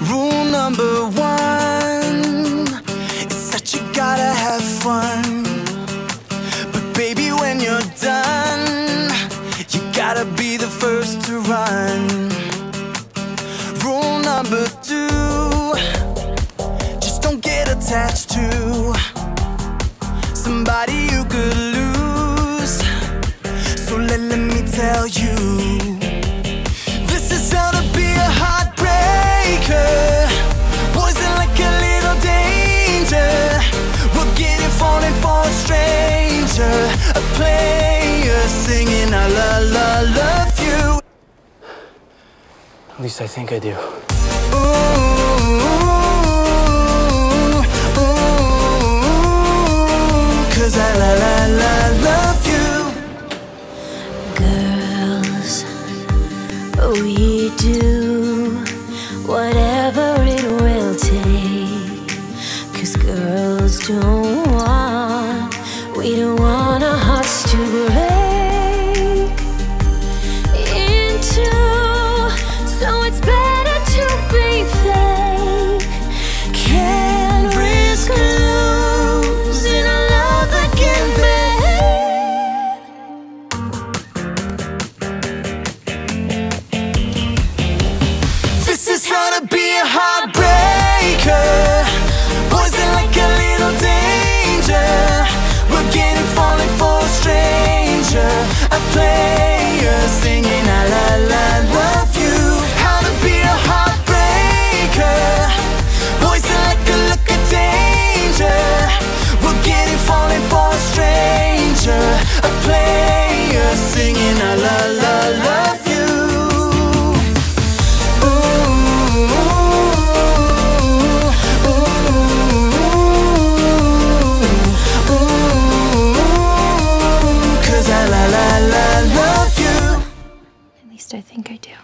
Rule number one is that you gotta have fun. But baby, when you're done, you gotta be the first to run. Rule number two, just don't get attached to somebody you could lose. At least I think I do. Ooh, ooh, Cause I la la la love you. Girls, we do whatever it will take. Cause girls don't want, we don't want our hearts to break least I think I do.